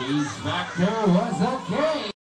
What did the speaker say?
She's back there was a game.